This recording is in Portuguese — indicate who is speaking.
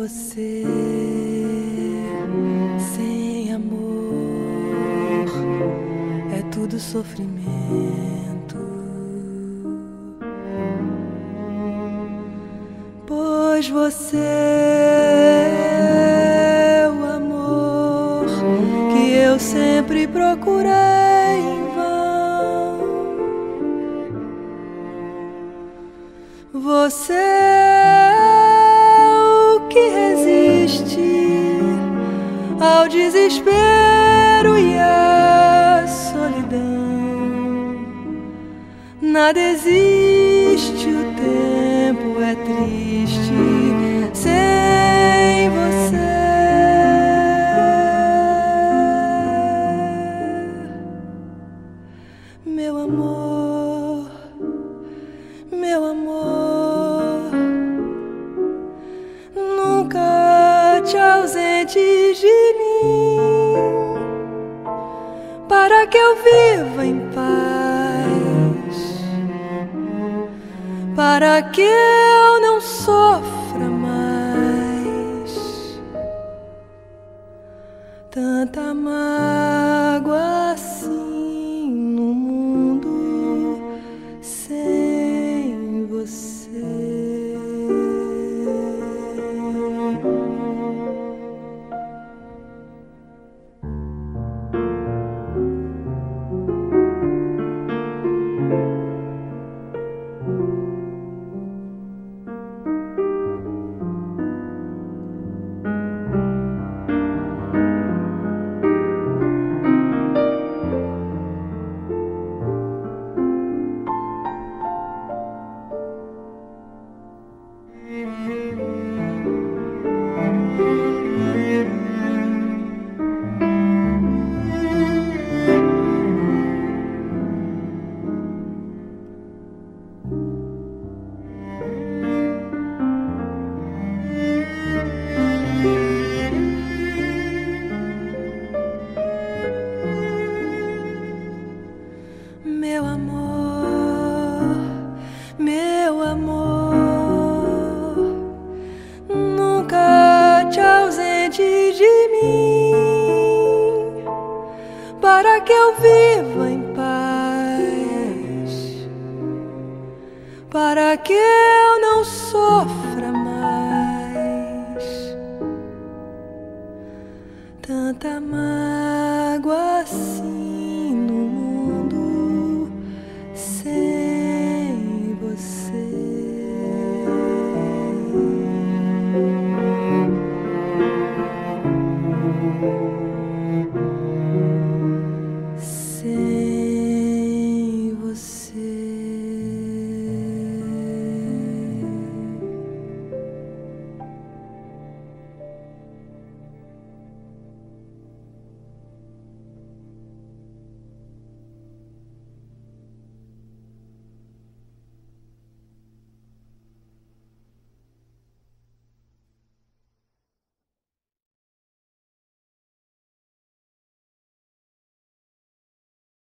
Speaker 1: Você, sem amor, é tudo sofrimento. Pois você é o amor que eu sempre procurei em vão. Você ao desespero e à solidão. Nada existe, o tempo é triste sem você, meu amor, de mim, para que eu viva em paz, para que eu não sofra mais tanta mágoa que eu viva em paz, para que eu não sofra mais tanta mágoa assim no mundo sem você.